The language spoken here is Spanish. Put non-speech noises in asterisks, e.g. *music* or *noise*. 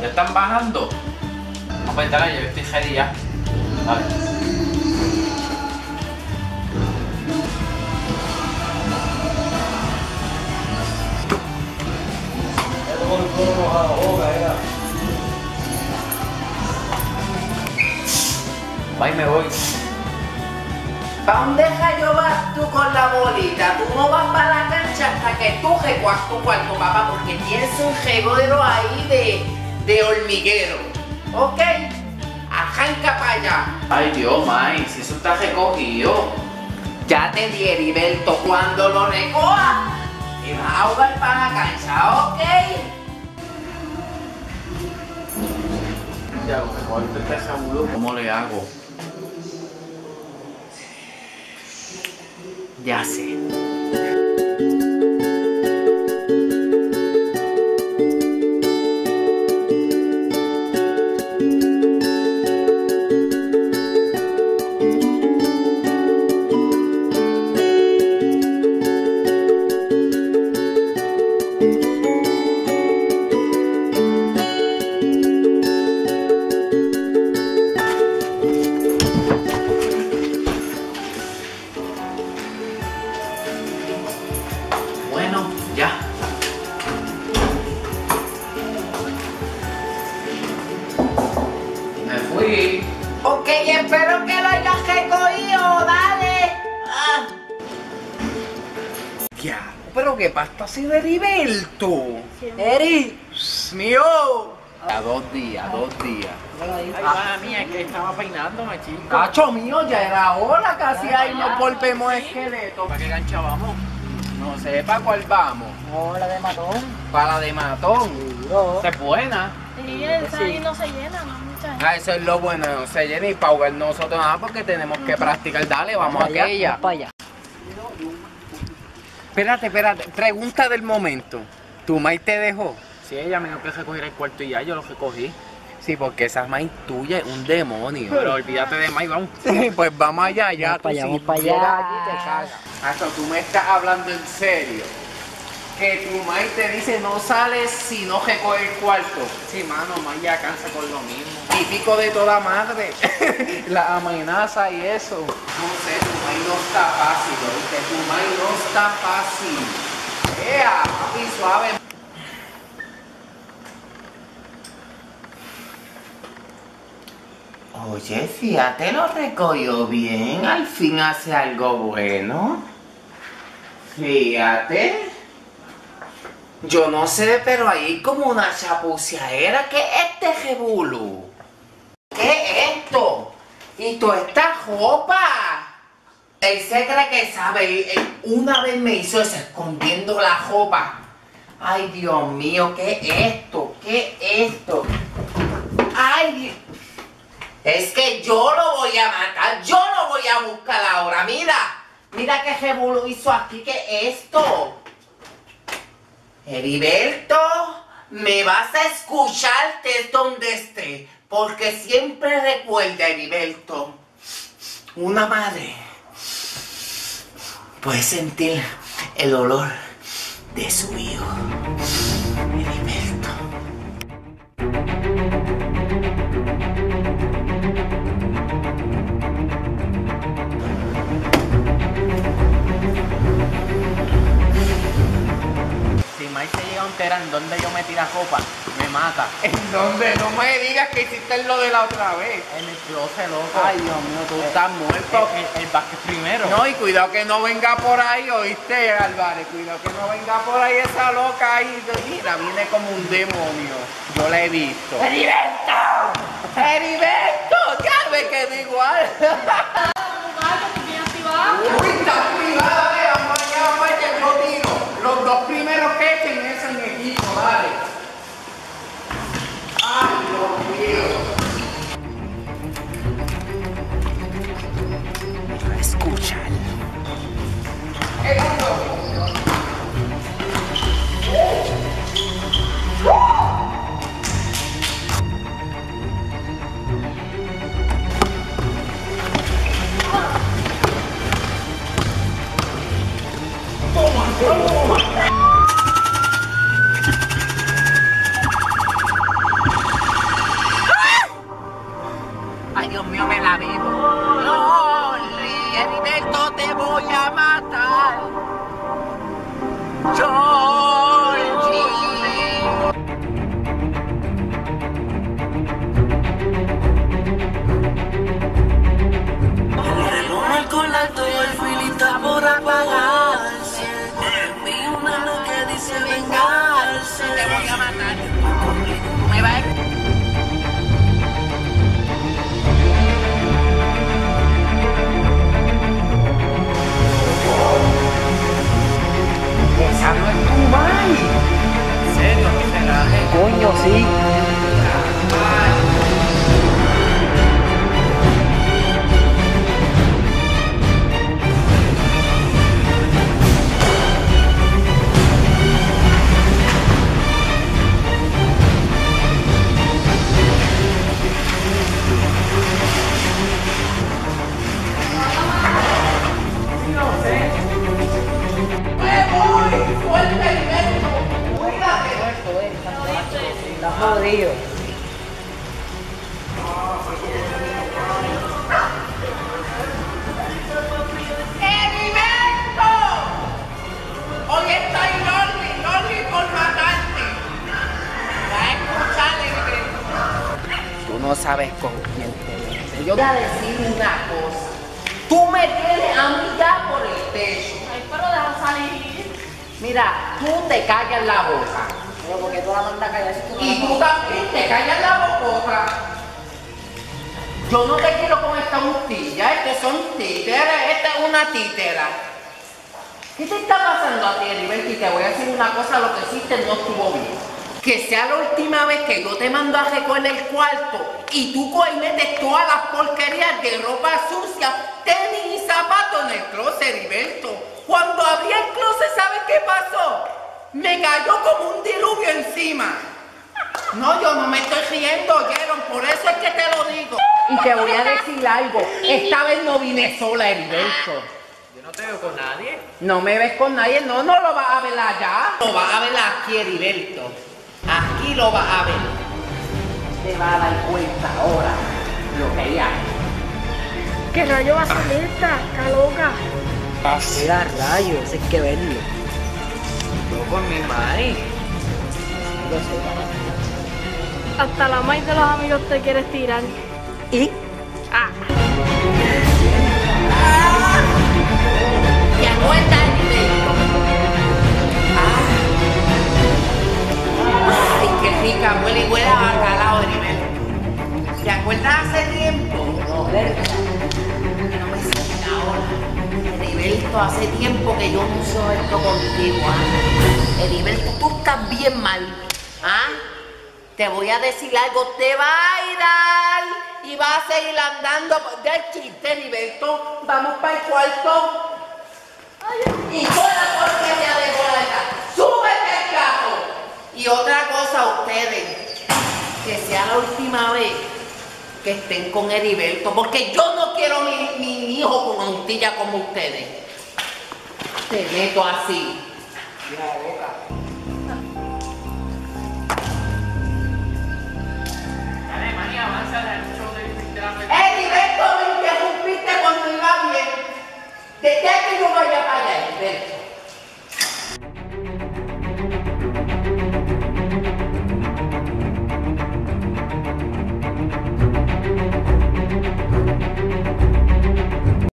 ¿Ya están bajando? No, pues dale, yo estoy ready ya. Dale. Bye, me voy. ¿Para dónde yo vas tú con la bolita? Tú no vas para la cancha hasta que tú recuas tu cuarto, papá, porque tienes un regodero ahí de, de hormiguero. ¿Ok? Arranca para allá. Ay, Dios, May, si eso está recogido. Ya te di Heriberto cuando lo recoja. Te vas a jugar para la cancha, ¿ok? Ya, está seguro. ¿Cómo le hago? Ya sé. Qué pasta así de Heriberto. Eri, mío. A dos días, dos días. Ay, va mía, que estaba peinándome, chico. Cacho mío, ya era hora, casi ahí nos volvemos esqueleto. ¿Para qué cancha vamos? No sé, ¿para cuál vamos? Hola de matón. Para la de Matón. Yo. Esa es buena. Sí, esa ahí no se llena, no. Ah, eso es lo bueno, no se llena y para jugar nosotros nada porque tenemos que practicar. Dale, vamos a aquella. para allá. Espérate, espérate, pregunta del momento. ¿Tu May te dejó? Si ella me dijo que recogiera el cuarto y ya, yo lo recogí. Sí, porque esa May tuya es un demonio. Pero olvídate de Mike, vamos. *laughs* Sí, pues vamos allá, ya. Vamos pa' allá, vamos si pa' allá. allí, te cagas. Acho, tú me estás hablando en serio. Que tu May te dice no sales si no recoge el cuarto. Sí, mano, Mike ya cansa con lo mismo. Típico de toda madre. *laughs* La amenaza y eso. No sé, tu May no está fácil, ¿oíste? Tu May no está fácil. ¡Ea! Papi, suave. Oye, fíjate, lo recogió bien. Al fin hace algo bueno. Fíjate. Yo no sé, pero hay como una chapuceadera. ¿Qué es este jebulu? ¿Qué es esto? ¿Y toda esta ropa? Él se cree que sabe. Él una vez me hizo eso escondiendo la ropa. Ay, Dios mío, ¿qué es esto? ¿Qué es esto? Ay. Es que yo lo voy a matar, yo lo voy a buscar ahora. Mira, mira qué revuelo hizo aquí, ¿qué es esto? Heriberto, me vas a escuchar estés donde esté, porque siempre recuerda, Heriberto, una madre puede sentir el olor de su hijo. Me mata. *laughs* ¿En dónde? No me digas que hiciste lo de la otra vez. En el closet, loco. Ay, Dios mío, tú Estás muerto. El, el, el basket primero. No, y cuidado que no venga por ahí, oíste, Álvarez. Cuidado que no venga por ahí esa loca ahí. Mira, viene como un demonio. Yo la he visto. ¡Heriberto! ¡Heriberto! Ya me quedé igual. *laughs* Uy, Yamata. No sabes con quién te metes. Yo voy a decir una cosa. Tú me tienes a mí ya por el techo. Ay, pero deja salir. Mira, tú te callas la boca. Pero porque tú la mandas a callar si tú no la Y tú también te callas la boca. Yo no te quiero con esta mustilla, estos son títeres, esta es una títera. ¿Qué te está pasando a ti, Heriberto? Y te voy a decir una cosa, lo que hiciste no estuvo bien. Que sea la última vez que yo te mando a recoger el cuarto y tú metes todas las porquerías de ropa sucia, tenis y zapatos en el closet, Heriberto. Cuando abrí el closet, ¿sabes qué pasó? Me cayó como un diluvio encima. No, yo no me estoy riendo, oyeron, por eso es que te lo digo. Y te voy a decir algo, esta vez no vine sola, Heriberto. Yo no te veo con nadie. No me ves con nadie, no, no lo vas a ver allá. Lo vas a ver aquí, Heriberto. Aquí lo vas a ver. Te vas a dar cuenta ahora lo que hay. ¿Qué rayo va a salir esta? Está loca. Mira, rayos, ese hay que verlo. Yo con mi madre. Hasta la maíz de los amigos te quieres tirar. ¿Y? Ah. ¿Te acuerdas, que yo no uso esto contigo, ¿ah? Heriberto, tú estás bien mal, ¿ah? Te voy a decir algo, te va a ir y vas a seguir andando del chiste, Heriberto. Vamos para el cuarto. Y toda la porquería de bola súbete el carro. Y otra cosa, ustedes, que sea la última vez que estén con Heriberto, porque yo no quiero mi, mi hijo con autilla como ustedes. Te meto así.